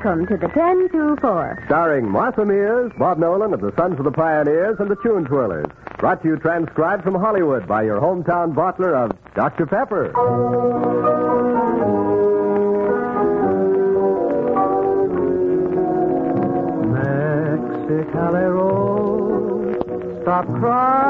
Welcome to the 10 to 4. Starring Martha Mears, Bob Nolan of the Sons of the Pioneers, and the Tune Twirlers. Brought to you transcribed from Hollywood by your hometown bottler of Dr. Pepper. Mexicali Rose, stop crying.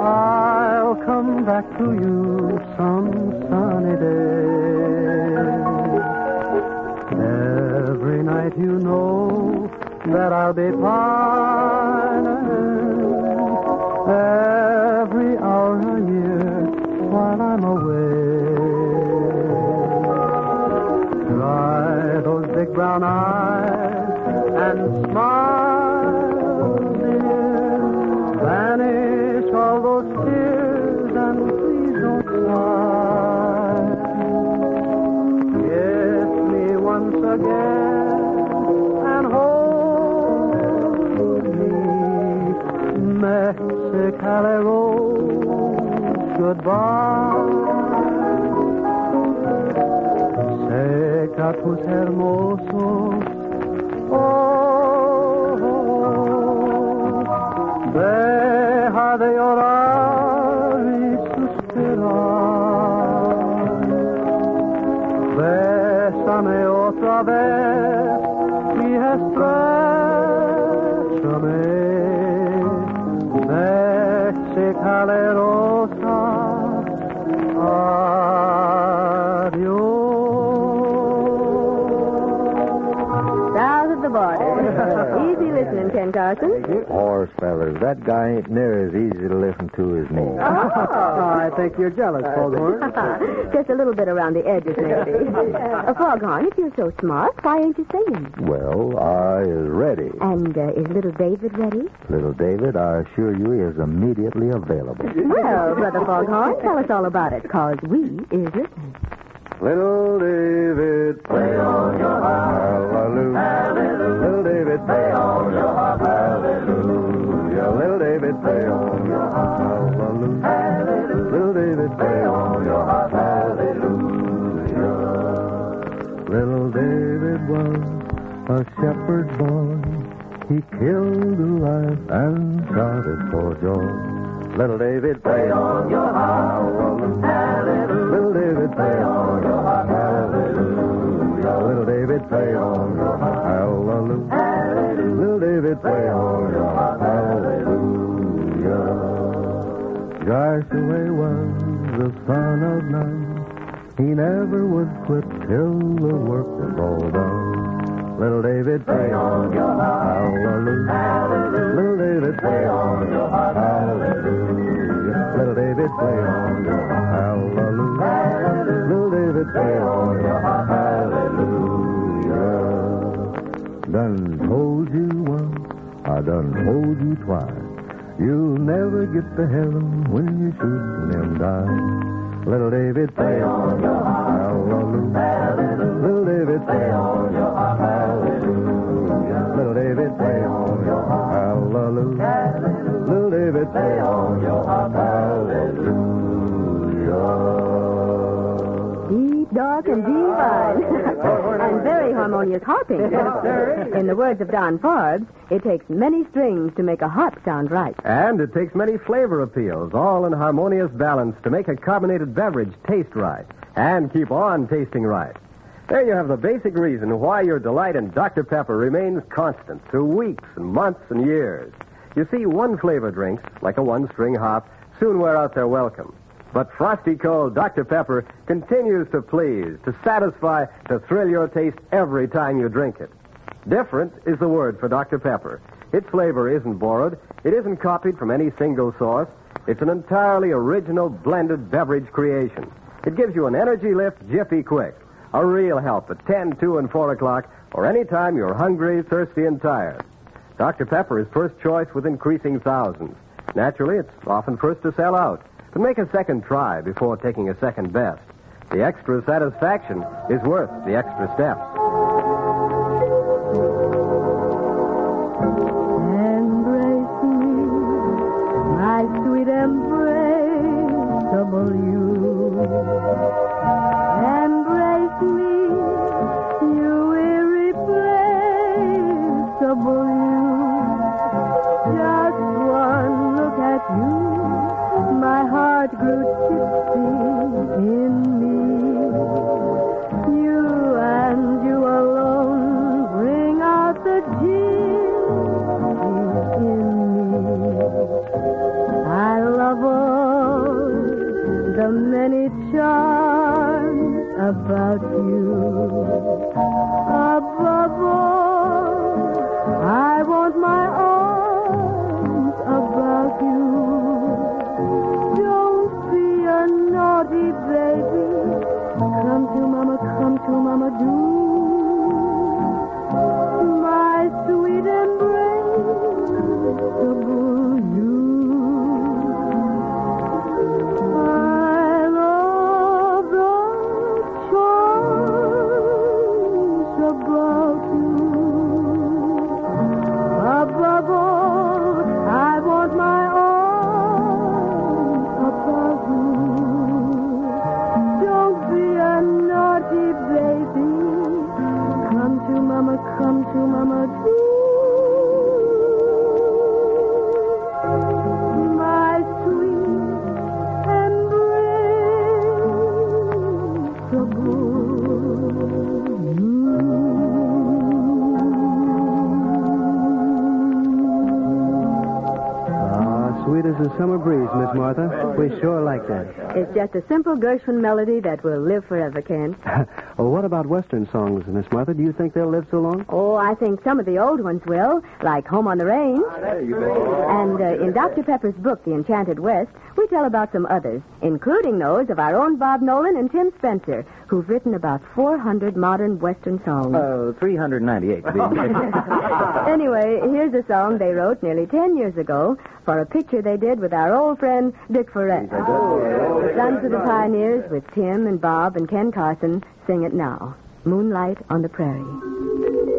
I'll come back to you some sunny day. You know that I'll be pining. Every hour a year while I'm away. Dry those big brown eyes and smile, Mexicali Rose. Goodbye. Seca tus hermosos ojos, deja de llorar y suspirar. Bésame otra vez Carson. Horse fellers, that guy ain't near as easy to listen to as me. Oh, I think you're jealous, Foghorn. Just a little bit around the edges, maybe. uh, Foghorn, if you're so smart, why ain't you singing? Well, I is ready. And uh, is little David ready? Little David, I assure you, he is immediately available. Well, Brother Foghorn, tell us all about it, cause we is listening. Little David, play on your hallelujah. Little David, play on your hallelujah. Was a shepherd boy. He killed a life and shouted for joy. Little David, play on your hallelujah. Little David, play on your hallelujah. Little David, play on your hallelujah. Little David, play on your hallelujah. Joshua was the son of Nun. He never would quit till the work was all done. Little David, play on your hallelujah. Little David, play on your hallelujah. Little David, play on your hallelujah. Little David, play on your hallelujah. Done told you once, I done told you twice. You'll never get to heaven when you shoot them die. Little David, play on your hallelujah. Little David, play on harmonious harping. In the words of Don Forbes, it takes many strings to make a harp sound right. And it takes many flavor appeals, all in harmonious balance to make a carbonated beverage taste right and keep on tasting right. There you have the basic reason why your delight in Dr. Pepper remains constant through weeks and months and years. You see, one flavor drinks, like a one string hop, soon wear out their welcome. But Frosty Cold Dr. Pepper continues to please, to satisfy, to thrill your taste every time you drink it. Different is the word for Dr. Pepper. Its flavor isn't borrowed. It isn't copied from any single source. It's an entirely original blended beverage creation. It gives you an energy lift jiffy quick, a real help at 10, 2, and 4 o'clock, or any time you're hungry, thirsty, and tired. Dr. Pepper is first choice with increasing thousands. Naturally, it's often first to sell out. To make a second try before taking a second best. The extra satisfaction is worth the extra step. Embrace me, my sweet embraceable you. Embrace me, you irreplaceable you. Just one look at you tipsy Ah, sweet summer breeze, Miss Martha. We sure like that. It's just a simple Gershwin melody that will live forever, Ken. well, what about Western songs, Miss Martha? Do you think they'll live so long? Oh, I think some of the old ones will, like Home on the Range. And uh, in Dr. Pepper's book, The Enchanted West, we tell about some others, including those of our own Bob Nolan and Tim Spencer, who've written about 400 modern Western songs. Uh, 398 to be exact. anyway, here's a song they wrote nearly 10 years ago for a picture they did with our old friend Dick Foran. Oh, the Sons of the Pioneers with Tim and Bob and Ken Carson sing it now. Moonlight on the Prairie.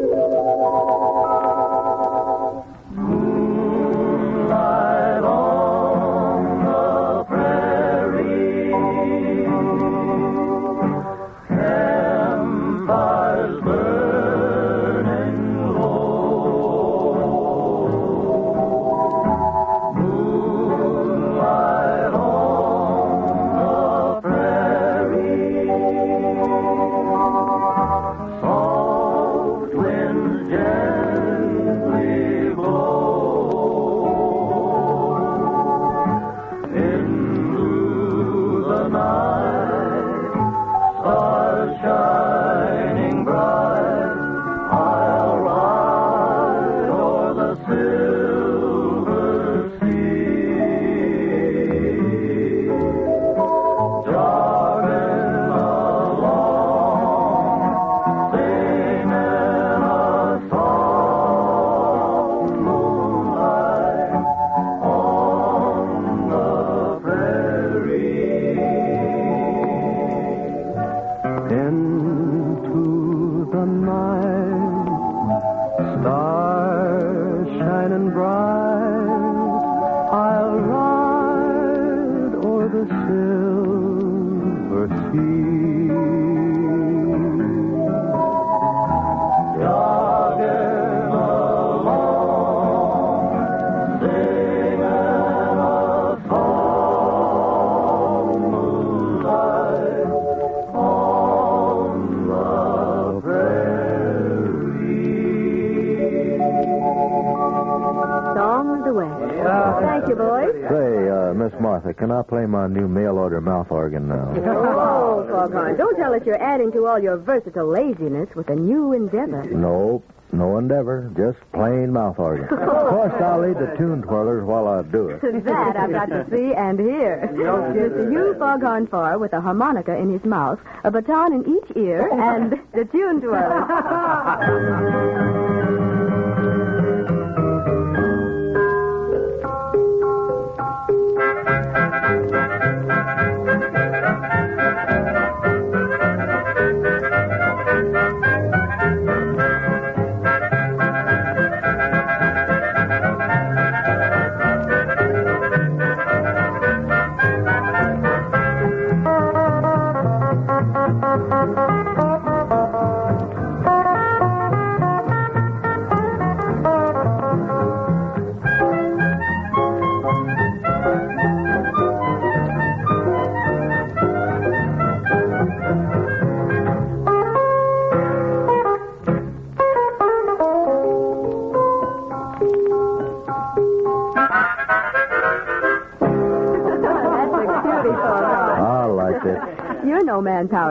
Mouth organ now? Oh, Foghorn, don't tell us you're adding to all your versatile laziness with a new endeavor. No, no endeavor, just plain mouth organ. of course, I'll lead the tune twirlers while I do it. that I've got to see and hear. Mr. Hugh Foghorn Farr with a harmonica in his mouth, a baton in each ear, and the tune twirl.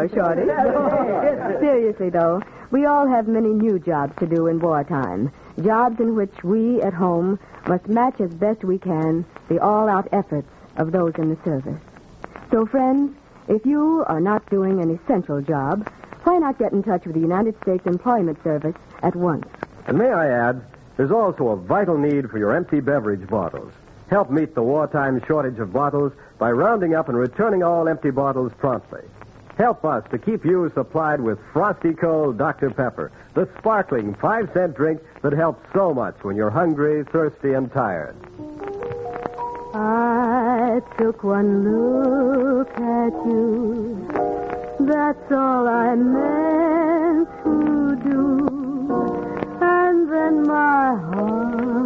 Shortage. Seriously, though, we all have many new jobs to do in wartime. Jobs in which we at home must match as best we can the all out efforts of those in the service. So, friends, if you are not doing an essential job, why not get in touch with the United States Employment Service at once? And may I add, there's also a vital need for your empty beverage bottles. Help meet the wartime shortage of bottles by rounding up and returning all empty bottles promptly. Help us to keep you supplied with Frosty Cold Dr. Pepper, the sparkling five cent drink that helps so much when you're hungry, thirsty, and tired. I took one look at you. That's all I meant to do. And then my heart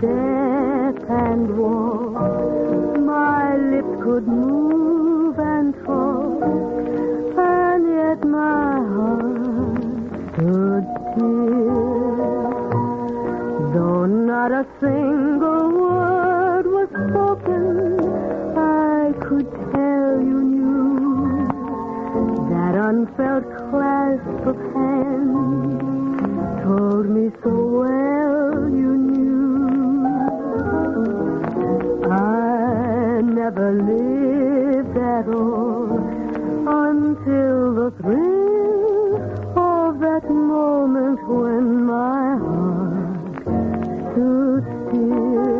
could step and walk. My lips could move and talk. And yet my heart stood still. Though not a single word was spoken, I could tell you knew that unfelt clasp of hands told me so well never lived at all until the thrill of that moment when my heart stood still.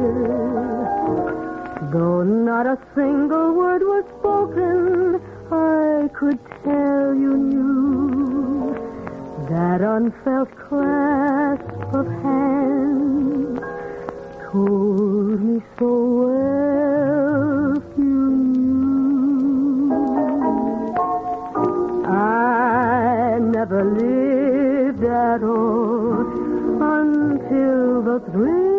Though not a single word was spoken, I could tell you knew that unfelt clasp of hands told me so well knew. I never lived at all until the thrill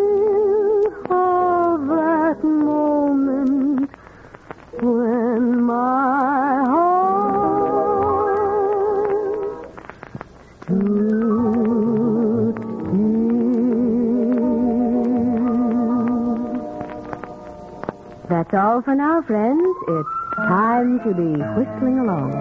all for now, friends. It's time to be whistling along.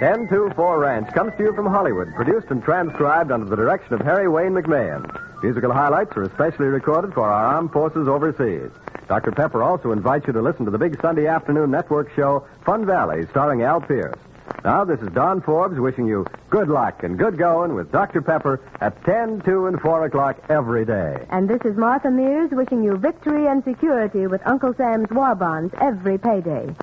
Ten Two Four Ranch comes to you from Hollywood, produced and transcribed under the direction of Harry Wayne McMahon. Musical highlights are especially recorded for our armed forces overseas. Dr. Pepper also invites you to listen to the big Sunday afternoon network show, Fun Valley, starring Al Pearce. Now, this is Don Forbes wishing you good luck and good going with Dr. Pepper at 10, 2, and 4 o'clock every day. And this is Martha Mears wishing you victory and security with Uncle Sam's War Bonds every payday.